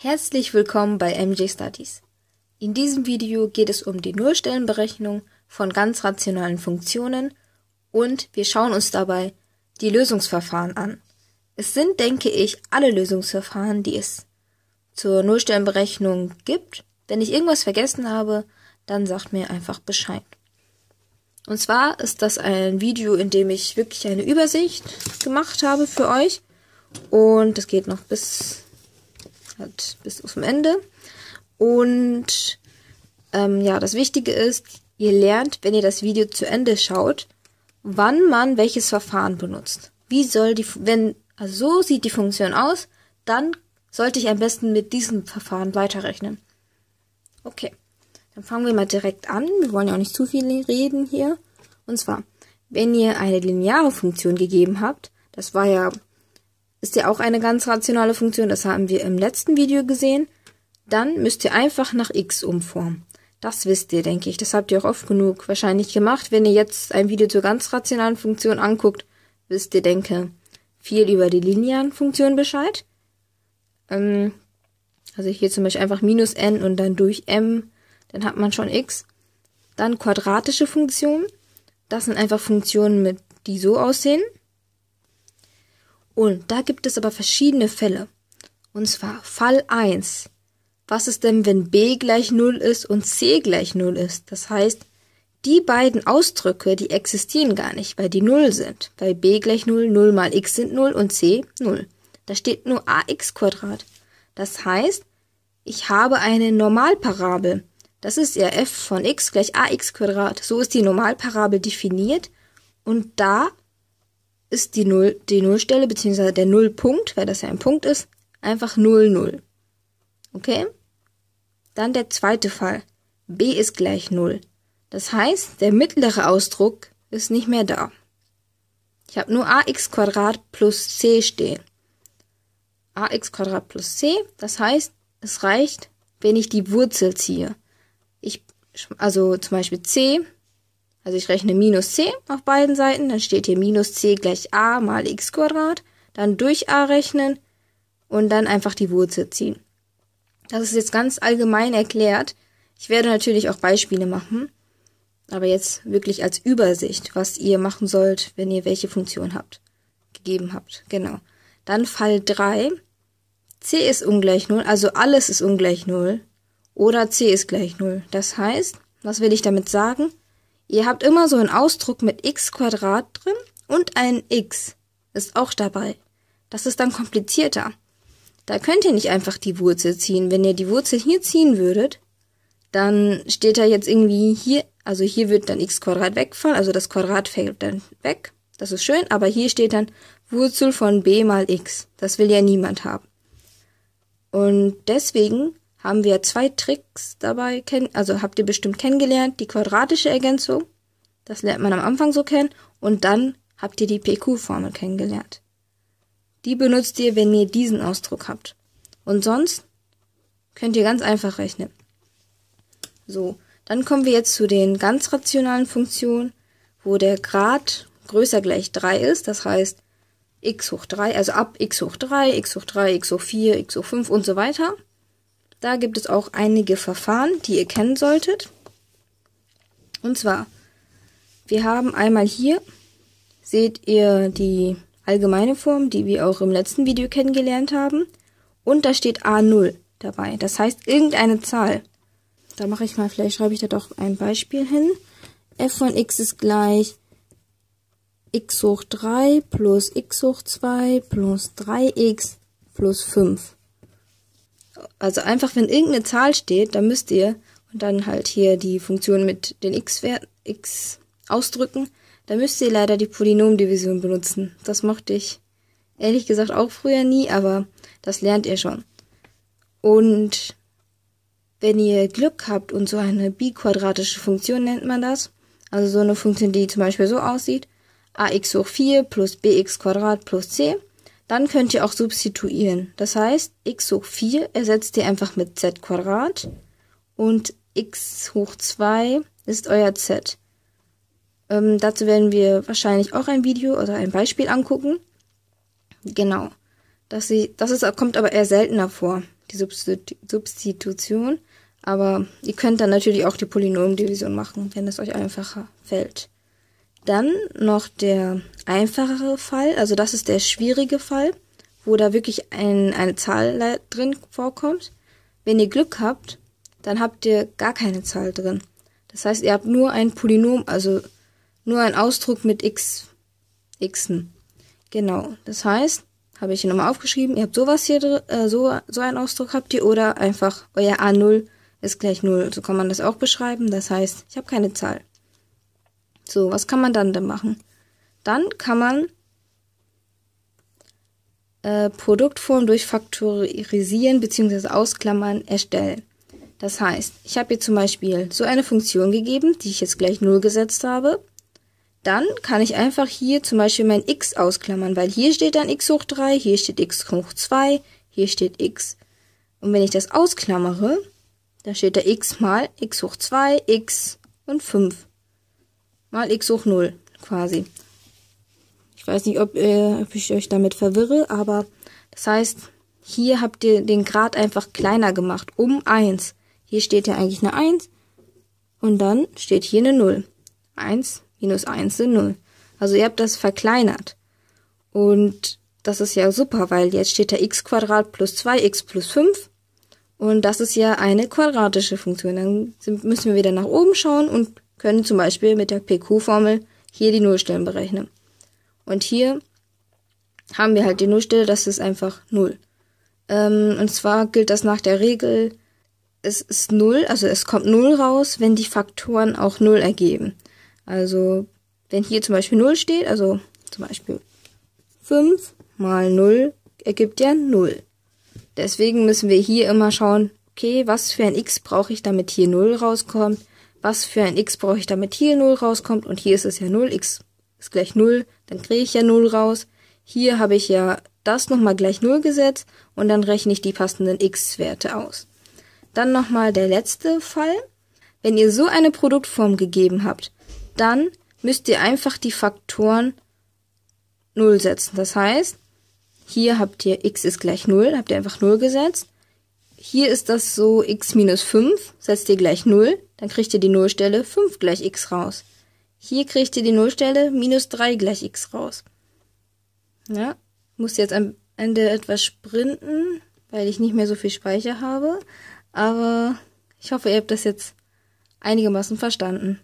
Herzlich willkommen bei MJ Studies. In diesem Video geht es um die Nullstellenberechnung von ganz rationalen Funktionen und wir schauen uns dabei die Lösungsverfahren an. Es sind, denke ich, alle Lösungsverfahren, die es zur Nullstellenberechnung gibt. Wenn ich irgendwas vergessen habe, dann sagt mir einfach Bescheid. Und zwar ist das ein Video, in dem ich wirklich eine Übersicht gemacht habe für euch. Und es geht noch bis, halt bis zum Ende. Und ähm, ja, das Wichtige ist, ihr lernt, wenn ihr das Video zu Ende schaut, wann man welches Verfahren benutzt. Wie soll die, wenn, also so sieht die Funktion aus, dann sollte ich am besten mit diesem Verfahren weiterrechnen. Okay, dann fangen wir mal direkt an. Wir wollen ja auch nicht zu viel reden hier. Und zwar, wenn ihr eine lineare Funktion gegeben habt, das war ja, ist ja auch eine ganz rationale Funktion, das haben wir im letzten Video gesehen, dann müsst ihr einfach nach x umformen. Das wisst ihr, denke ich. Das habt ihr auch oft genug wahrscheinlich gemacht. Wenn ihr jetzt ein Video zur ganz rationalen Funktion anguckt, wisst ihr, denke, viel über die linearen Funktionen Bescheid. Ähm, also hier zum Beispiel einfach minus n und dann durch m, dann hat man schon x. Dann quadratische Funktionen. Das sind einfach Funktionen, mit, die so aussehen. Und da gibt es aber verschiedene Fälle. Und zwar Fall 1. Was ist denn, wenn b gleich 0 ist und c gleich 0 ist? Das heißt, die beiden Ausdrücke, die existieren gar nicht, weil die 0 sind. Weil b gleich 0, 0 mal x sind 0 und c 0. Da steht nur ax Quadrat. Das heißt, ich habe eine Normalparabel. Das ist ja f von x gleich ax Quadrat. So ist die Normalparabel definiert. Und da ist die, Null, die Nullstelle, beziehungsweise der Nullpunkt, weil das ja ein Punkt ist, einfach 0, 0. Okay? Dann der zweite Fall. b ist gleich 0. Das heißt, der mittlere Ausdruck ist nicht mehr da. Ich habe nur ax plus c stehen. ax plus c, das heißt, es reicht, wenn ich die Wurzel ziehe. Ich, also zum Beispiel c, also ich rechne minus c auf beiden Seiten, dann steht hier minus c gleich a mal x dann durch a rechnen und dann einfach die Wurzel ziehen. Das ist jetzt ganz allgemein erklärt. Ich werde natürlich auch Beispiele machen. Aber jetzt wirklich als Übersicht, was ihr machen sollt, wenn ihr welche Funktion habt. Gegeben habt. Genau. Dann Fall 3. c ist ungleich 0, also alles ist ungleich 0. Oder c ist gleich 0. Das heißt, was will ich damit sagen? Ihr habt immer so einen Ausdruck mit x Quadrat drin und ein x ist auch dabei. Das ist dann komplizierter. Da könnt ihr nicht einfach die Wurzel ziehen. Wenn ihr die Wurzel hier ziehen würdet, dann steht da jetzt irgendwie hier, also hier wird dann x Quadrat wegfallen, also das Quadrat fällt dann weg. Das ist schön, aber hier steht dann Wurzel von b mal x. Das will ja niemand haben. Und deswegen haben wir zwei Tricks dabei kennen, also habt ihr bestimmt kennengelernt, die quadratische Ergänzung, das lernt man am Anfang so kennen, und dann habt ihr die PQ-Formel kennengelernt. Die benutzt ihr, wenn ihr diesen Ausdruck habt. Und sonst könnt ihr ganz einfach rechnen. So, dann kommen wir jetzt zu den ganz rationalen Funktionen, wo der Grad größer gleich 3 ist. Das heißt, x hoch 3, also ab x hoch 3, x hoch 3, x hoch 4, x hoch 5 und so weiter. Da gibt es auch einige Verfahren, die ihr kennen solltet. Und zwar, wir haben einmal hier, seht ihr die allgemeine Form, die wir auch im letzten Video kennengelernt haben. Und da steht A0 dabei. Das heißt irgendeine Zahl. Da mache ich mal, vielleicht schreibe ich da doch ein Beispiel hin. f von x ist gleich x hoch 3 plus x hoch 2 plus 3x plus 5. Also einfach, wenn irgendeine Zahl steht, dann müsst ihr und dann halt hier die Funktion mit den x-Werten x ausdrücken, da müsst ihr leider die Polynomdivision benutzen. Das mochte ich ehrlich gesagt auch früher nie, aber das lernt ihr schon. Und wenn ihr Glück habt und so eine biquadratische Funktion nennt man das, also so eine Funktion, die zum Beispiel so aussieht, ax hoch 4 plus bx Quadrat plus c, dann könnt ihr auch substituieren. Das heißt, x hoch 4 ersetzt ihr einfach mit z Quadrat und x hoch 2 ist euer z. Ähm, dazu werden wir wahrscheinlich auch ein Video oder ein Beispiel angucken. Genau. Das, das ist, kommt aber eher seltener vor. die Substitution. Aber ihr könnt dann natürlich auch die Polynomdivision machen, wenn es euch einfacher fällt. Dann noch der einfachere Fall, also das ist der schwierige Fall, wo da wirklich ein, eine Zahl drin vorkommt. Wenn ihr Glück habt, dann habt ihr gar keine Zahl drin. Das heißt, ihr habt nur ein Polynom, also nur ein Ausdruck mit x, xen. Genau. Das heißt, habe ich hier nochmal aufgeschrieben, ihr habt sowas hier äh, so, so einen Ausdruck habt ihr oder einfach euer A0 ist gleich 0. So kann man das auch beschreiben. Das heißt, ich habe keine Zahl. So, was kann man dann denn machen? Dann kann man äh, Produktform durch Faktorisieren bzw. Ausklammern erstellen. Das heißt, ich habe hier zum Beispiel so eine Funktion gegeben, die ich jetzt gleich 0 gesetzt habe. Dann kann ich einfach hier zum Beispiel mein x ausklammern, weil hier steht dann x hoch 3, hier steht x hoch 2, hier steht x. Und wenn ich das ausklammere, dann steht da x mal x hoch 2, x und 5 mal x hoch 0 quasi. Ich weiß nicht, ob, äh, ob ich euch damit verwirre, aber das heißt, hier habt ihr den Grad einfach kleiner gemacht, um 1. Hier steht ja eigentlich eine 1 und dann steht hier eine 0. 1 minus 1 sind 0. Also ihr habt das verkleinert. Und das ist ja super, weil jetzt steht da x Quadrat plus 2x plus 5. Und das ist ja eine quadratische Funktion. Dann müssen wir wieder nach oben schauen und können zum Beispiel mit der PQ-Formel hier die Nullstellen berechnen. Und hier haben wir halt die Nullstelle, das ist einfach 0. Ähm, und zwar gilt das nach der Regel, es ist 0, also es kommt 0 raus, wenn die Faktoren auch 0 ergeben. Also wenn hier zum Beispiel 0 steht, also zum Beispiel 5 mal 0 ergibt ja 0. Deswegen müssen wir hier immer schauen, okay, was für ein x brauche ich, damit hier 0 rauskommt was für ein x brauche ich, damit hier 0 rauskommt. Und hier ist es ja 0, x ist gleich 0, dann kriege ich ja 0 raus. Hier habe ich ja das nochmal gleich 0 gesetzt und dann rechne ich die passenden x-Werte aus. Dann nochmal der letzte Fall. Wenn ihr so eine Produktform gegeben habt, dann müsst ihr einfach die Faktoren 0 setzen. Das heißt, hier habt ihr x ist gleich 0, habt ihr einfach 0 gesetzt. Hier ist das so x minus 5, setzt ihr gleich 0, dann kriegt ihr die Nullstelle 5 gleich x raus. Hier kriegt ihr die Nullstelle minus 3 gleich x raus. Ja, muss jetzt am Ende etwas sprinten, weil ich nicht mehr so viel Speicher habe. Aber ich hoffe, ihr habt das jetzt einigermaßen verstanden.